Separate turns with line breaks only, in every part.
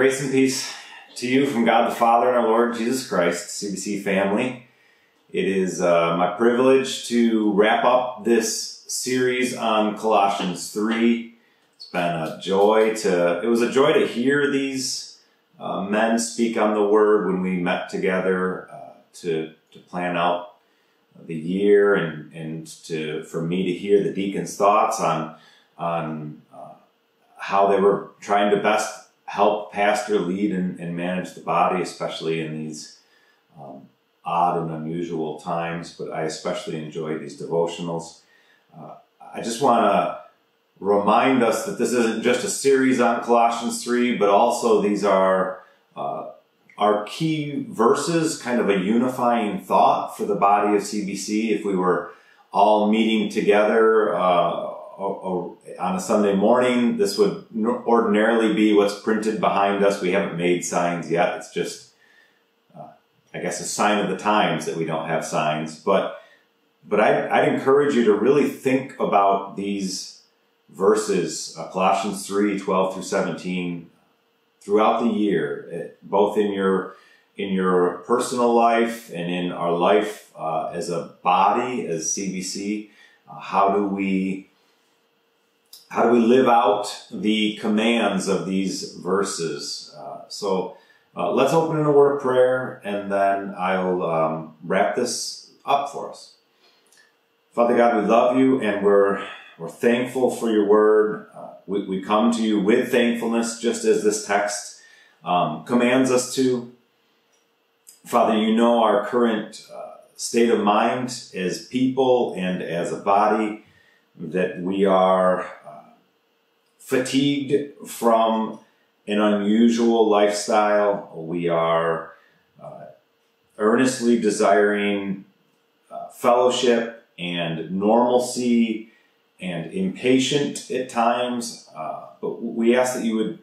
Grace and peace to you from God the Father and our Lord Jesus Christ, CBC family. It is uh, my privilege to wrap up this series on Colossians 3. It's been a joy to, it was a joy to hear these uh, men speak on the word when we met together uh, to, to plan out the year and, and to, for me to hear the deacon's thoughts on, on uh, how they were trying to best help pastor lead and, and manage the body, especially in these um, odd and unusual times. But I especially enjoy these devotionals. Uh, I just want to remind us that this isn't just a series on Colossians 3, but also these are uh, our key verses, kind of a unifying thought for the body of CBC. If we were all meeting together, uh, on a Sunday morning. This would ordinarily be what's printed behind us. We haven't made signs yet. It's just, uh, I guess, a sign of the times that we don't have signs. But, but I, I'd encourage you to really think about these verses, uh, Colossians 3, 12 through 17, throughout the year, eh, both in your in your personal life and in our life uh, as a body, as CBC. Uh, how do we how do we live out the commands of these verses? Uh, so uh, let's open in a word of prayer and then I'll um, wrap this up for us. Father God, we love you and we're, we're thankful for your word. Uh, we, we come to you with thankfulness, just as this text um, commands us to. Father, you know our current uh, state of mind as people and as a body, that we are fatigued from an unusual lifestyle. We are uh, earnestly desiring uh, fellowship and normalcy and impatient at times. Uh, but we ask that you would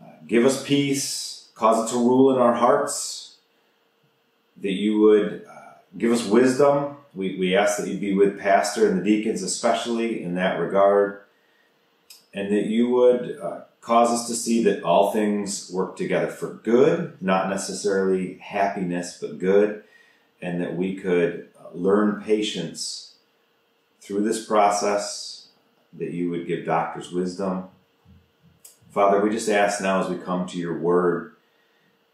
uh, give us peace, cause it to rule in our hearts, that you would uh, give us wisdom. We, we ask that you be with Pastor and the deacons, especially in that regard and that you would uh, cause us to see that all things work together for good, not necessarily happiness, but good, and that we could uh, learn patience through this process, that you would give doctors wisdom. Father, we just ask now as we come to your word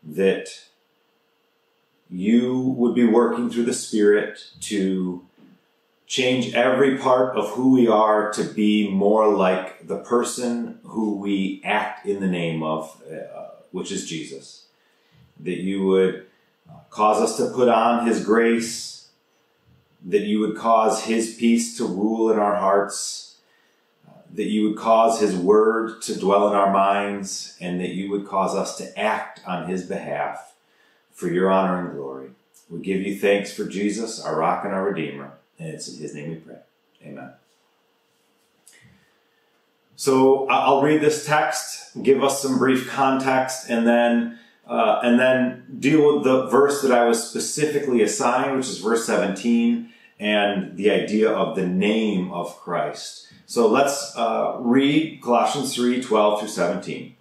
that you would be working through the Spirit to change every part of who we are to be more like the person who we act in the name of, uh, which is Jesus. That you would cause us to put on His grace, that you would cause His peace to rule in our hearts, that you would cause His word to dwell in our minds, and that you would cause us to act on His behalf for your honor and glory. We give you thanks for Jesus, our rock and our redeemer. And it's in his name we pray. Amen. So I'll read this text, give us some brief context, and then uh, and then deal with the verse that I was specifically assigned, which is verse 17, and the idea of the name of Christ. So let's uh, read Colossians 3 12 through 17.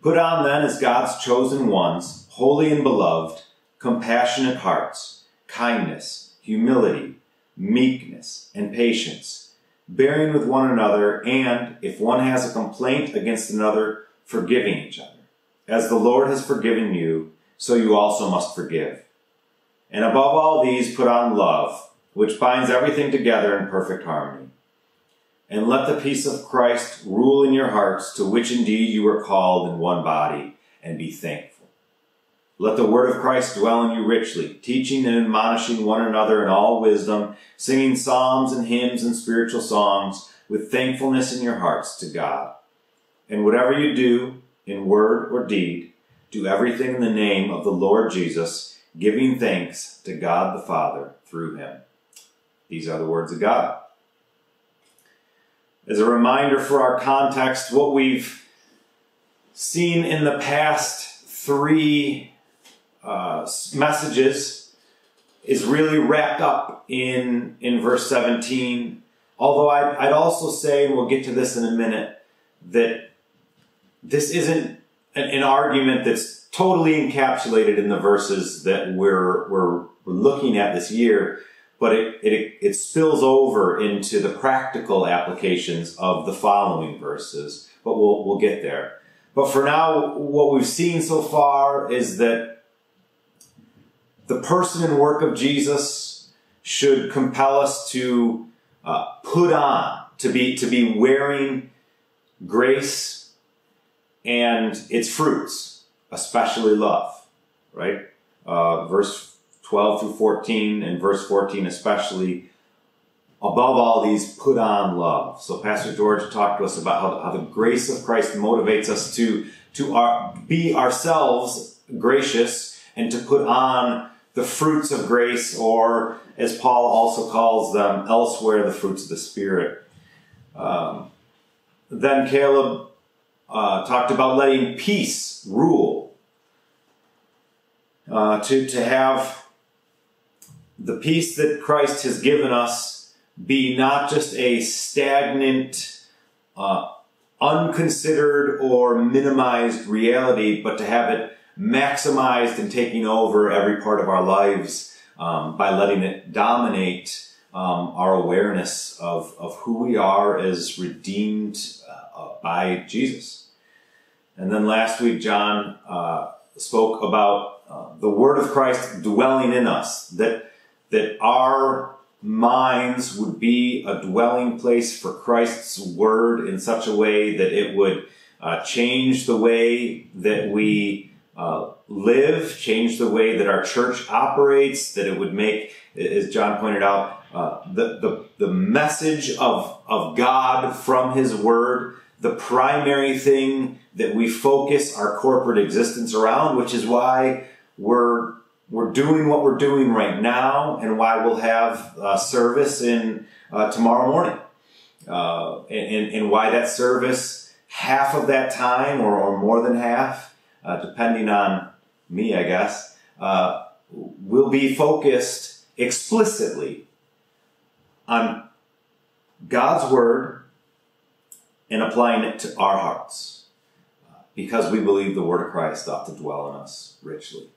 Put on then as God's chosen ones, holy and beloved, compassionate hearts, kindness humility, meekness, and patience, bearing with one another, and, if one has a complaint against another, forgiving each other. As the Lord has forgiven you, so you also must forgive. And above all these, put on love, which binds everything together in perfect harmony. And let the peace of Christ rule in your hearts, to which indeed you were called in one body, and be thankful. Let the word of Christ dwell in you richly, teaching and admonishing one another in all wisdom, singing psalms and hymns and spiritual songs with thankfulness in your hearts to God. And whatever you do, in word or deed, do everything in the name of the Lord Jesus, giving thanks to God the Father through him. These are the words of God. As a reminder for our context, what we've seen in the past three uh, messages is really wrapped up in in verse 17. Although I'd, I'd also say, and we'll get to this in a minute, that this isn't an, an, argument that's totally encapsulated in the verses that we're, we're, we're looking at this year, but it, it, it spills over into the practical applications of the following verses. But we'll, we'll get there. But for now, what we've seen so far is that the person and work of Jesus should compel us to uh, put on, to be, to be wearing grace and its fruits, especially love, right? Uh, verse 12 through 14 and verse 14 especially, above all these, put on love. So Pastor George talked to us about how, how the grace of Christ motivates us to, to our, be ourselves gracious and to put on the fruits of grace, or as Paul also calls them elsewhere, the fruits of the Spirit. Um, then Caleb uh, talked about letting peace rule. Uh, to, to have the peace that Christ has given us be not just a stagnant, uh, unconsidered, or minimized reality, but to have it maximized and taking over every part of our lives um, by letting it dominate um, our awareness of, of who we are as redeemed uh, by Jesus. And then last week, John uh, spoke about uh, the Word of Christ dwelling in us, that, that our minds would be a dwelling place for Christ's Word in such a way that it would uh, change the way that we uh, live, change the way that our church operates, that it would make, as John pointed out, uh, the, the, the message of, of God from His Word, the primary thing that we focus our corporate existence around, which is why we're, we're doing what we're doing right now and why we'll have uh, service in uh, tomorrow morning. Uh, and, and why that service, half of that time or, or more than half, uh, depending on me, I guess, uh, will be focused explicitly on God's Word and applying it to our hearts because we believe the Word of Christ ought to dwell in us richly.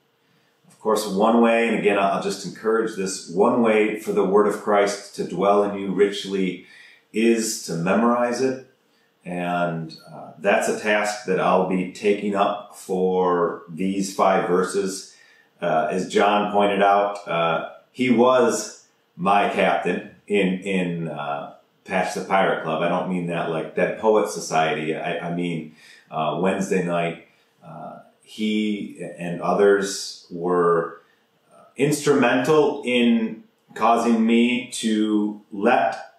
Of course, one way, and again, I'll just encourage this one way for the Word of Christ to dwell in you richly is to memorize it. And uh, that's a task that I'll be taking up for these five verses. Uh, as John pointed out, uh, he was my captain in in uh, Patch the Pirate Club. I don't mean that like Dead Poet Society. I, I mean uh, Wednesday night. Uh, he and others were instrumental in causing me to let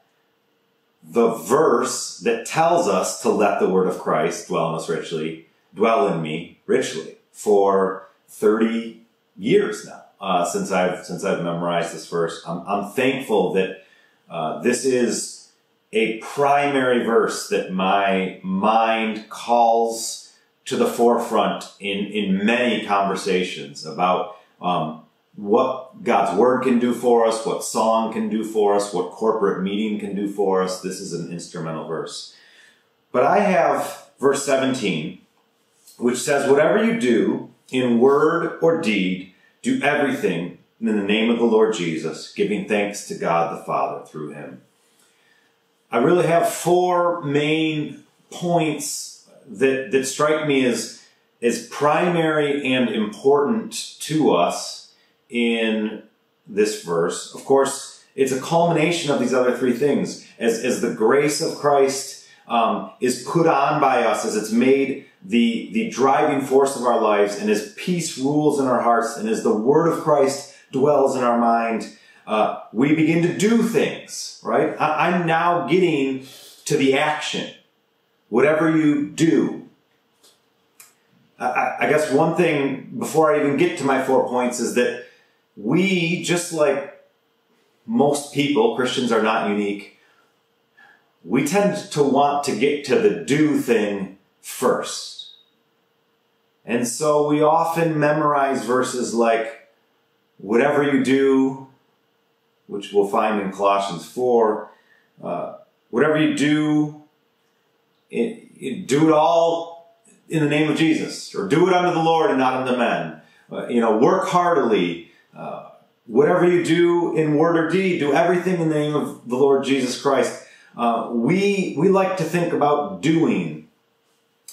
the verse that tells us to let the word of Christ dwell in us richly, dwell in me richly for 30 years now. Uh, since I've since I've memorized this verse, I'm, I'm thankful that uh, this is a primary verse that my mind calls to the forefront in, in many conversations about um, what God's Word can do for us, what song can do for us, what corporate meeting can do for us. This is an instrumental verse. But I have verse 17, which says, Whatever you do in word or deed, do everything in the name of the Lord Jesus, giving thanks to God the Father through him. I really have four main points that, that strike me as, as primary and important to us in this verse. Of course, it's a culmination of these other three things. As, as the grace of Christ um, is put on by us, as it's made the, the driving force of our lives, and as peace rules in our hearts, and as the word of Christ dwells in our mind, uh, we begin to do things, right? I, I'm now getting to the action. Whatever you do. I, I guess one thing before I even get to my four points is that we, just like most people, Christians are not unique, we tend to want to get to the do thing first. And so we often memorize verses like, whatever you do, which we'll find in Colossians 4, uh, whatever you do, it, it, do it all in the name of Jesus, or do it unto the Lord and not unto men. Uh, you know, work heartily. Whatever you do in word or deed, do everything in the name of the Lord Jesus Christ. Uh, we we like to think about doing,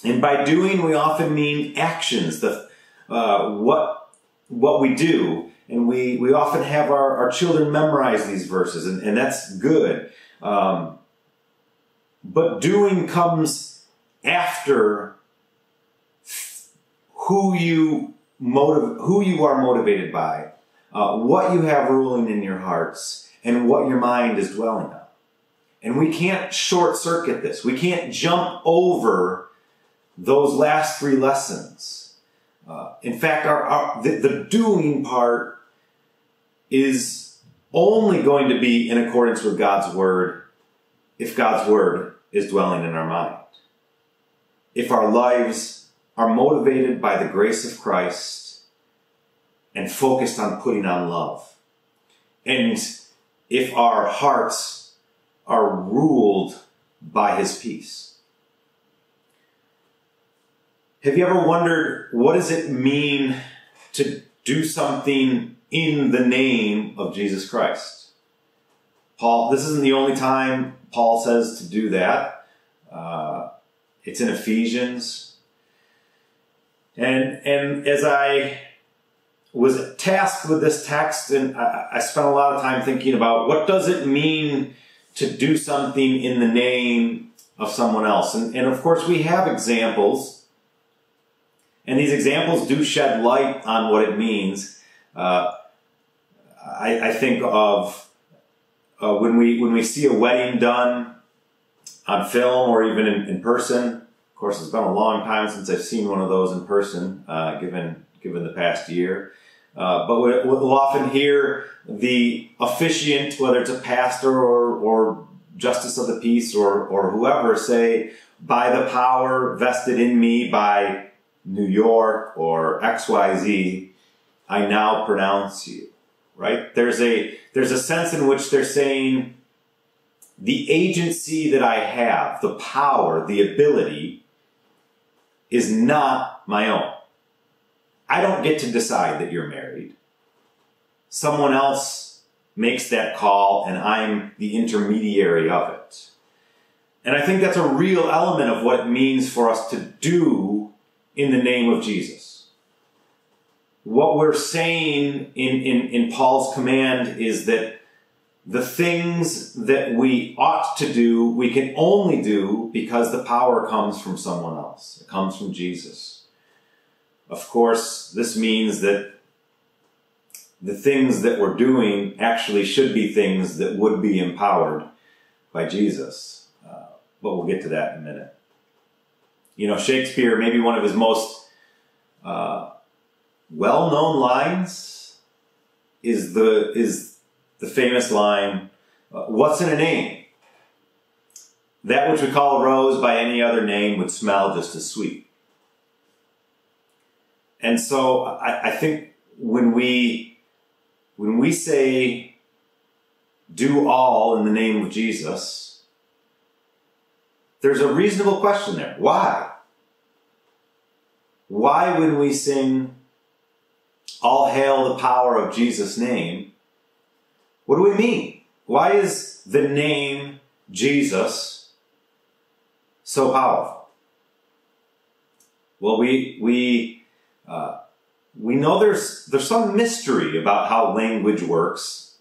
and by doing we often mean actions. The uh, what what we do, and we we often have our, our children memorize these verses, and, and that's good. Um, but doing comes after who you motive, who you are motivated by, uh, what you have ruling in your hearts, and what your mind is dwelling on. And we can't short circuit this. We can't jump over those last three lessons. Uh, in fact, our, our the, the doing part is only going to be in accordance with God's word if God's word is dwelling in our mind. If our lives are motivated by the grace of Christ and focused on putting on love. And if our hearts are ruled by his peace. Have you ever wondered what does it mean to do something in the name of Jesus Christ? Paul, this isn't the only time Paul says to do that. Uh, it's in Ephesians. And, and as I was tasked with this text, and I, I spent a lot of time thinking about what does it mean to do something in the name of someone else. And, and of course, we have examples, and these examples do shed light on what it means. Uh, I, I, think of uh, when we when we see a wedding done on film or even in, in, person. Of course, it's been a long time since I've seen one of those in person, uh, given given the past year. Uh, but we, will often hear the officiant, whether it's a pastor or, or justice of the peace or, or whoever, say, by the power vested in me by New York or XYZ, I now pronounce you. Right? There's a there's a sense in which they're saying the agency that I have, the power, the ability, is not my own. I don't get to decide that you're married. Someone else makes that call and I'm the intermediary of it. And I think that's a real element of what it means for us to do in the name of Jesus. What we're saying in, in, in Paul's command is that the things that we ought to do, we can only do because the power comes from someone else. It comes from Jesus. Of course, this means that the things that we're doing actually should be things that would be empowered by Jesus. Uh, but we'll get to that in a minute. You know, Shakespeare, maybe one of his most uh, well-known lines is the is the famous line, uh, what's in a name? That which we call a rose by any other name would smell just as sweet. And so I, I think when we, when we say do all in the name of Jesus, there's a reasonable question there. Why? Why, when we sing all hail the power of Jesus' name, what do we mean? Why is the name Jesus so powerful? Well, we, we, uh, we know there's, there's some mystery about how language works.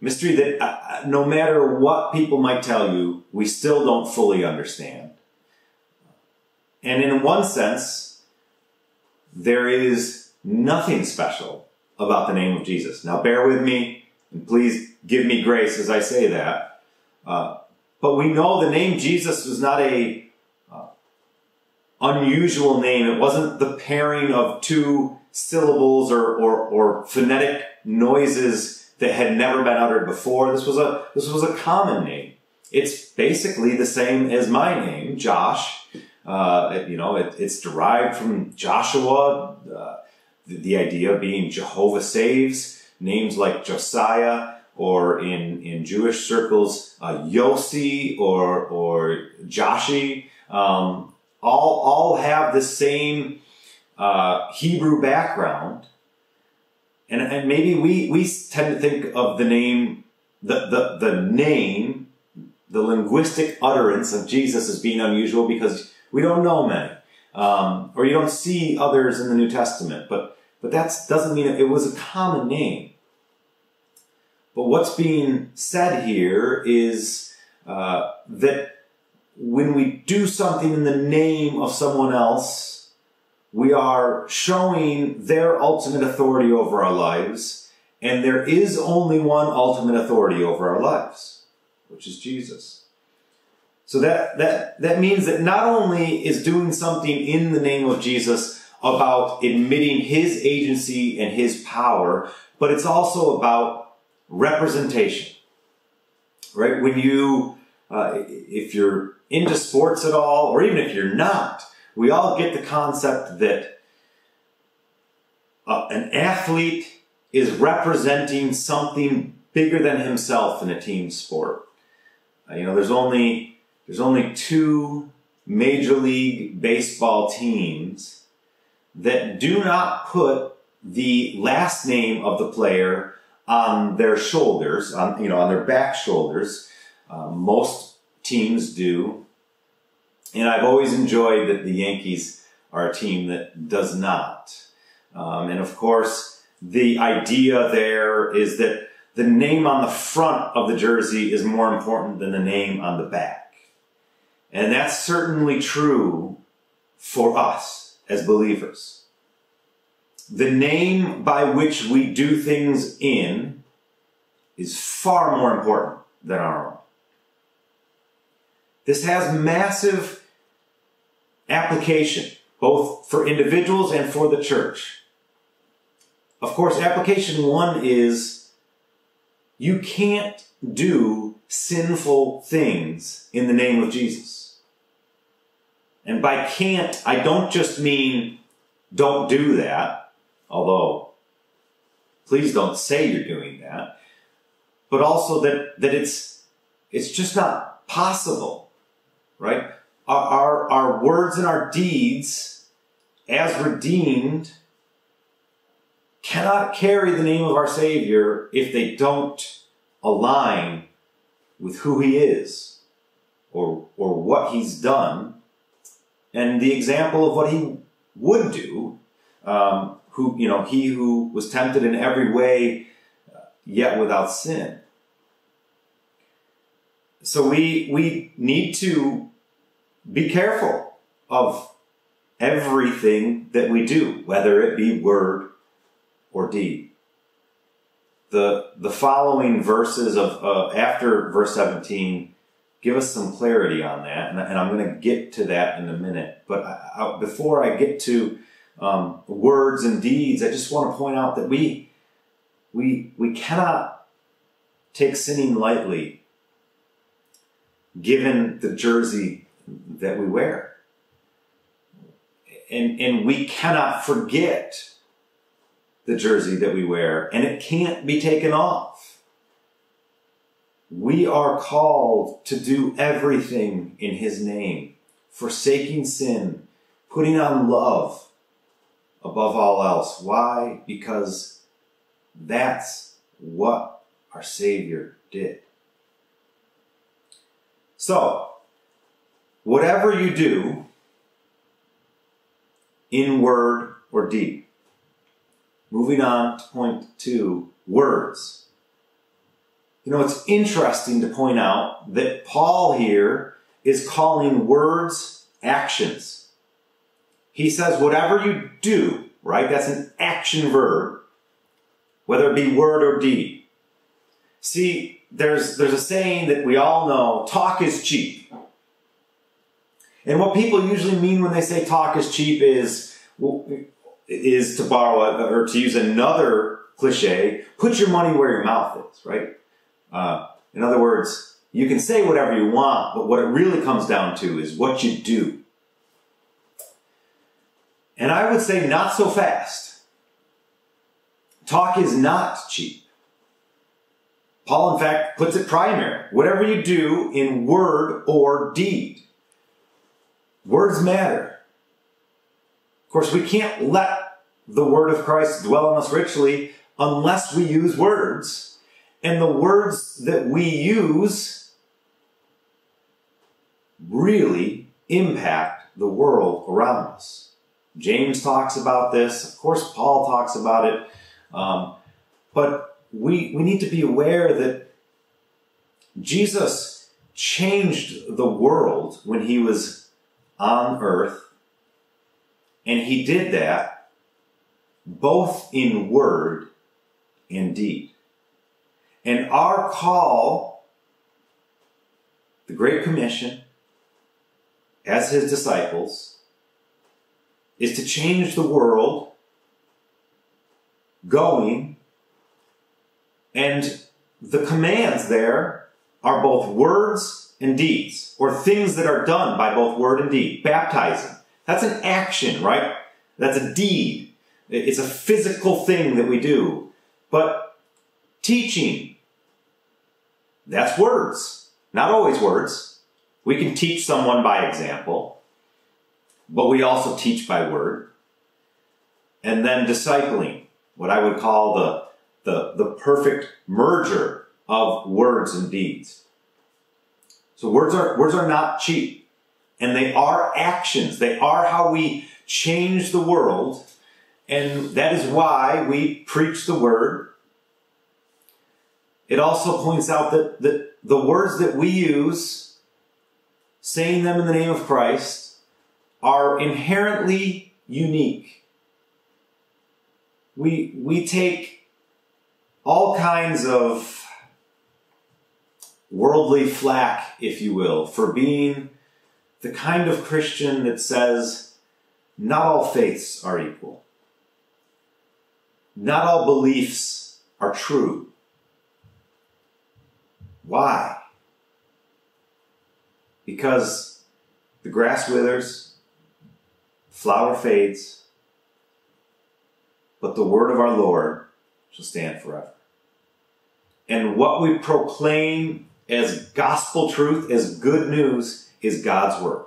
Mystery that uh, uh, no matter what people might tell you, we still don't fully understand. And in one sense, there is nothing special about the name of Jesus. Now bear with me and please give me grace as I say that. Uh, but we know the name Jesus was not a unusual name. It wasn't the pairing of two syllables or, or, or phonetic noises that had never been uttered before. This was a this was a common name. It's basically the same as my name, Josh. Uh, you know, it, it's derived from Joshua, uh, the, the idea being Jehovah saves names like Josiah or in, in Jewish circles, uh, Yossi or, or Joshi. Um, all all have the same uh, Hebrew background, and and maybe we we tend to think of the name the the the name the linguistic utterance of Jesus as being unusual because we don't know many, um, or you don't see others in the New Testament. But but that doesn't mean it was a common name. But what's being said here is uh, that when we do something in the name of someone else, we are showing their ultimate authority over our lives, and there is only one ultimate authority over our lives, which is Jesus. So that, that, that means that not only is doing something in the name of Jesus about admitting his agency and his power, but it's also about representation. Right? When you, uh, if you're into sports at all, or even if you're not, we all get the concept that uh, an athlete is representing something bigger than himself in a team sport. Uh, you know, there's only there's only two major league baseball teams that do not put the last name of the player on their shoulders, on you know, on their back shoulders. Uh, most teams do. And I've always enjoyed that the Yankees are a team that does not. Um, and of course, the idea there is that the name on the front of the jersey is more important than the name on the back. And that's certainly true for us as believers. The name by which we do things in is far more important than our own. This has massive application, both for individuals and for the church. Of course, application one is you can't do sinful things in the name of Jesus. And by can't, I don't just mean don't do that, although please don't say you're doing that, but also that, that it's, it's just not possible right? Our, our, our words and our deeds as redeemed cannot carry the name of our Savior if they don't align with who He is or, or what He's done and the example of what He would do. Um, who, you know, He who was tempted in every way, yet without sin. So we, we need to be careful of everything that we do, whether it be word or deed. The, the following verses of uh, after verse 17 give us some clarity on that, and, and I'm going to get to that in a minute. But I, I, before I get to um, words and deeds, I just want to point out that we we we cannot take sinning lightly, given the jersey that we wear. And, and we cannot forget the jersey that we wear, and it can't be taken off. We are called to do everything in His name, forsaking sin, putting on love above all else. Why? Because that's what our Savior did. So, whatever you do in word or deed. Moving on to point two, words. You know, it's interesting to point out that Paul here is calling words actions. He says, whatever you do, right? That's an action verb, whether it be word or deed. See, there's, there's a saying that we all know, talk is cheap. And what people usually mean when they say talk is cheap is, is to borrow or to use another cliche, put your money where your mouth is, right? Uh, in other words, you can say whatever you want, but what it really comes down to is what you do. And I would say not so fast. Talk is not cheap. Paul, in fact, puts it primary. Whatever you do in word or deed. Words matter. Of course, we can't let the word of Christ dwell on us richly unless we use words. And the words that we use really impact the world around us. James talks about this. Of course, Paul talks about it. Um, but we, we need to be aware that Jesus changed the world when he was on earth. And he did that both in word and deed. And our call, the Great Commission, as his disciples, is to change the world going and the commands there are both words and deeds, or things that are done by both word and deed. Baptizing. That's an action, right? That's a deed. It's a physical thing that we do. But teaching, that's words. Not always words. We can teach someone by example, but we also teach by word. And then discipling, what I would call the, the, the perfect merger of words and deeds. So words are, words are not cheap. And they are actions. They are how we change the world. And that is why we preach the word. It also points out that, that the words that we use, saying them in the name of Christ, are inherently unique. We, we take all kinds of worldly flack, if you will, for being the kind of Christian that says not all faiths are equal. Not all beliefs are true. Why? Because the grass withers, flower fades, but the word of our Lord shall stand forever. And what we proclaim as gospel truth, as good news, is God's Word.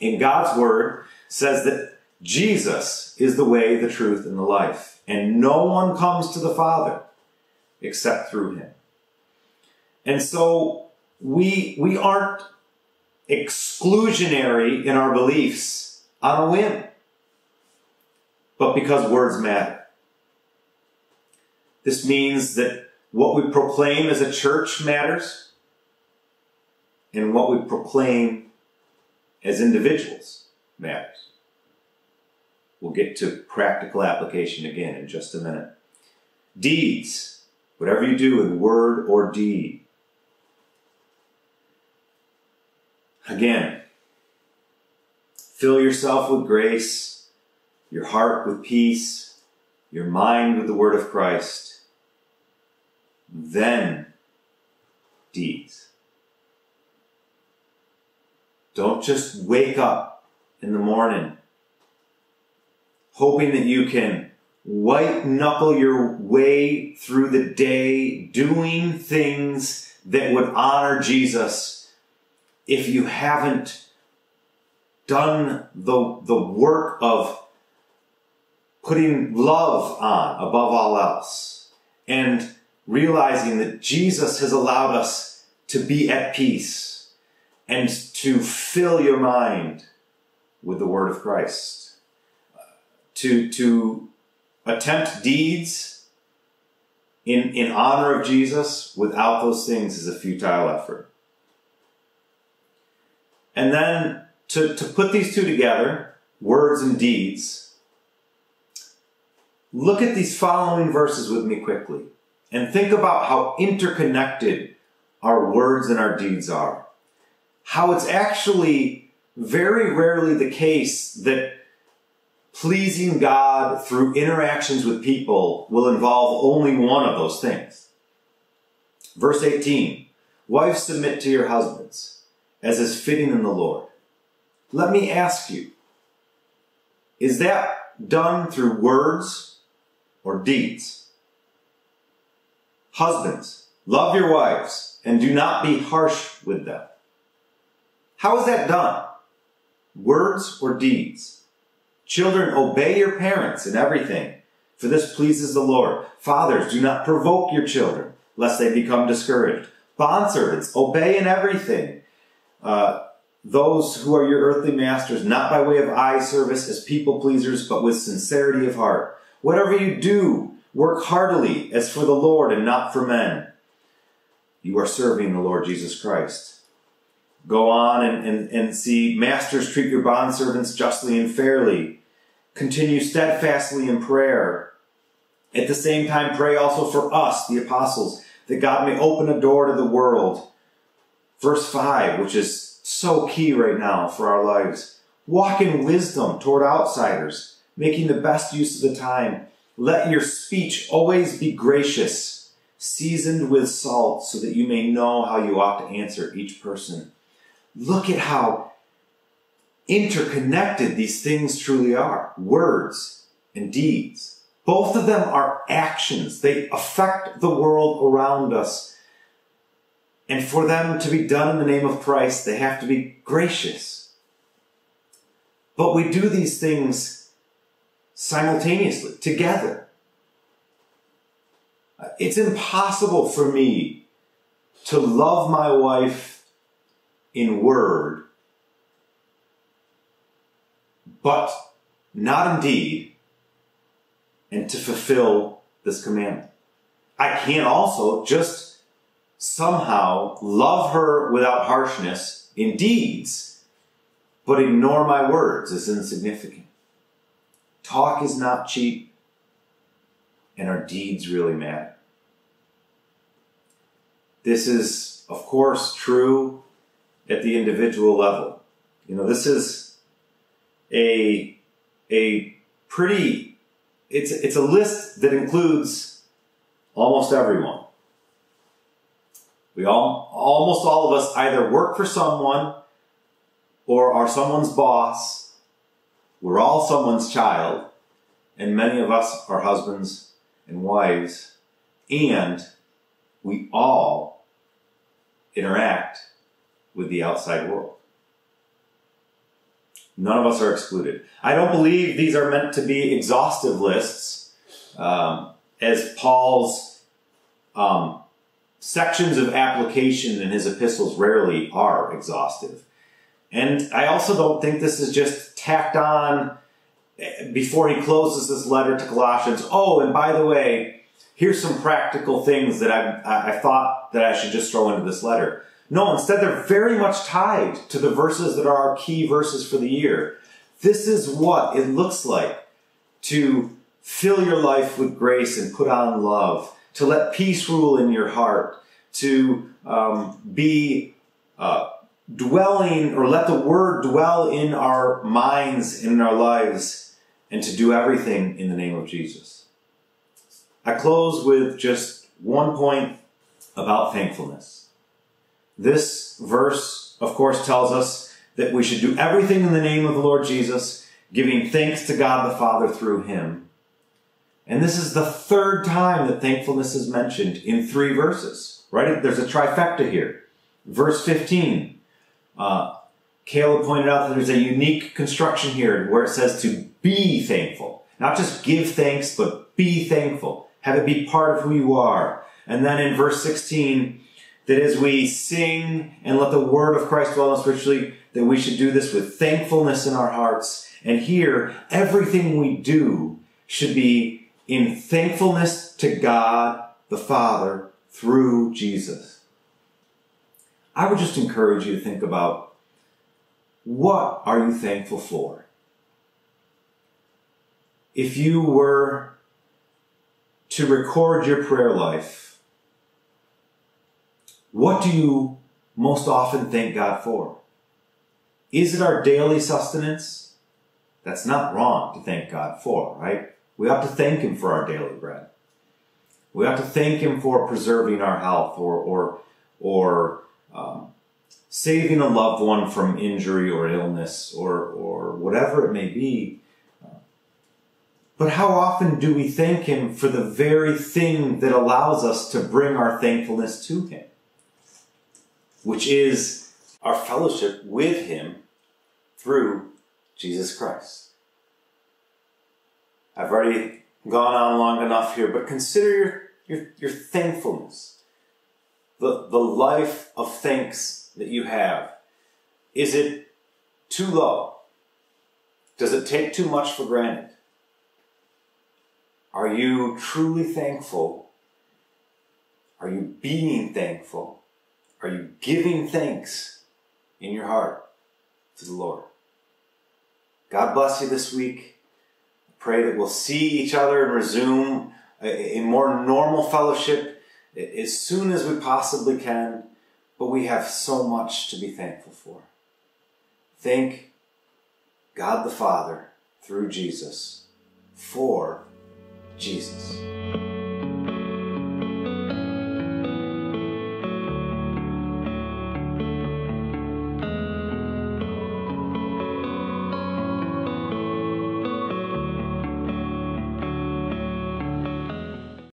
And God's Word says that Jesus is the way, the truth, and the life. And no one comes to the Father except through Him. And so we, we aren't exclusionary in our beliefs on a whim, but because words matter. This means that what we proclaim as a church matters, and what we proclaim as individuals matters. We'll get to practical application again in just a minute. Deeds, whatever you do in word or deed. Again, fill yourself with grace, your heart with peace, your mind with the word of Christ then deeds. Don't just wake up in the morning hoping that you can white knuckle your way through the day doing things that would honor Jesus if you haven't done the, the work of putting love on above all else and realizing that Jesus has allowed us to be at peace and to fill your mind with the word of Christ. To, to attempt deeds in, in honor of Jesus without those things is a futile effort. And then to, to put these two together, words and deeds, look at these following verses with me quickly and think about how interconnected our words and our deeds are. How it's actually very rarely the case that pleasing God through interactions with people will involve only one of those things. Verse 18 Wives, submit to your husbands, as is fitting in the Lord. Let me ask you, is that done through words or deeds? Husbands, love your wives and do not be harsh with them. How is that done? words or deeds? Children, obey your parents in everything, for this pleases the Lord. Fathers, do not provoke your children, lest they become discouraged. Bondservants, obey in everything. Uh, those who are your earthly masters, not by way of eye service as people pleasers, but with sincerity of heart. Whatever you do, work heartily as for the Lord and not for men. You are serving the Lord Jesus Christ. Go on and, and, and see masters treat your bondservants justly and fairly. Continue steadfastly in prayer. At the same time, pray also for us, the apostles, that God may open a door to the world. Verse 5, which is so key right now for our lives. Walk in wisdom toward outsiders, making the best use of the time. Let your speech always be gracious, seasoned with salt, so that you may know how you ought to answer each person. Look at how interconnected these things truly are words and deeds. Both of them are actions, they affect the world around us and for them to be done in the name of Christ, they have to be gracious. But we do these things simultaneously, together. It's impossible for me to love my wife in word, but not in deed, and to fulfill this commandment. I can't also just somehow love her without harshness in deeds, but ignore my words as insignificant. Talk is not cheap, and our deeds really matter. This is, of course, true at the individual level. You know, this is a, a pretty, it's, it's a list that includes almost everyone. We all, almost all of us either work for someone or are someone's boss. We're all someone's child. And many of us are husbands and wives. And we all interact with the outside world. None of us are excluded. I don't believe these are meant to be exhaustive lists, um, as Paul's um, sections of application in his epistles rarely are exhaustive. And I also don't think this is just tacked on before he closes this letter to Colossians. Oh, and by the way, here's some practical things that I, I thought that I should just throw into this letter. No, instead they're very much tied to the verses that are our key verses for the year. This is what it looks like to fill your life with grace and put on love to let peace rule in your heart, to um, be uh, dwelling or let the word dwell in our minds and in our lives, and to do everything in the name of Jesus. I close with just one point about thankfulness. This verse, of course, tells us that we should do everything in the name of the Lord Jesus, giving thanks to God the Father through him. And this is the third time that thankfulness is mentioned in three verses, right? There's a trifecta here. Verse 15, uh, Caleb pointed out that there's a unique construction here where it says to be thankful. Not just give thanks, but be thankful. Have it be part of who you are. And then in verse 16, that as we sing and let the word of Christ dwell in us richly, that we should do this with thankfulness in our hearts. And here, everything we do should be in thankfulness to God the Father through Jesus. I would just encourage you to think about what are you thankful for? If you were to record your prayer life, what do you most often thank God for? Is it our daily sustenance? That's not wrong to thank God for, right? We ought to thank Him for our daily bread. We ought to thank Him for preserving our health or, or, or um, saving a loved one from injury or illness or, or whatever it may be. But how often do we thank Him for the very thing that allows us to bring our thankfulness to Him? Which is our fellowship with Him through Jesus Christ. I've already gone on long enough here, but consider your, your, your thankfulness. The, the life of thanks that you have. Is it too low? Does it take too much for granted? Are you truly thankful? Are you being thankful? Are you giving thanks in your heart to the Lord? God bless you this week. Pray that we'll see each other and resume a, a more normal fellowship as soon as we possibly can, but we have so much to be thankful for. Thank God the Father through Jesus for Jesus.